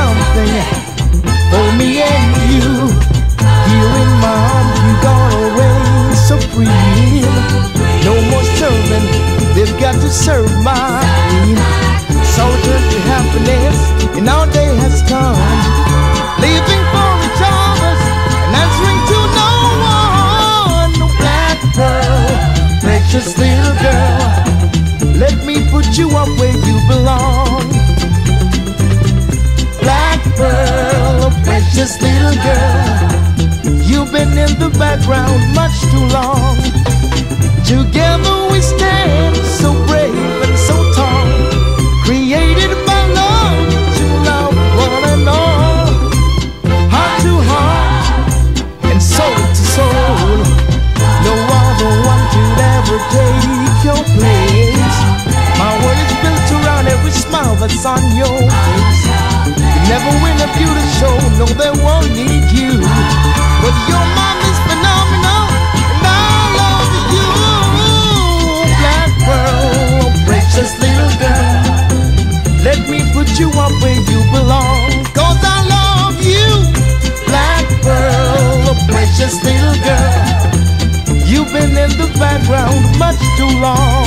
something for me and you? Here in my arms, you gonna reign supreme. No more serving, they've got to serve my queen. Soldier to happiness, and our day has come. Living for each other and answering to no one. No black pearl, precious precious little girl. You've been in the background much too long. Together we stand so brave and so tall. Created by love to love one and all. Heart to heart and soul to soul. No other one could ever take your place. My world is built around every smile that's on your face. Never win a beauty show, no, they won't need you. But your mom is phenomenal, and I love you. Black pearl, precious little girl. Let me put you up where you belong, cause I love you. Black pearl, precious little girl. You've been in the background much too long.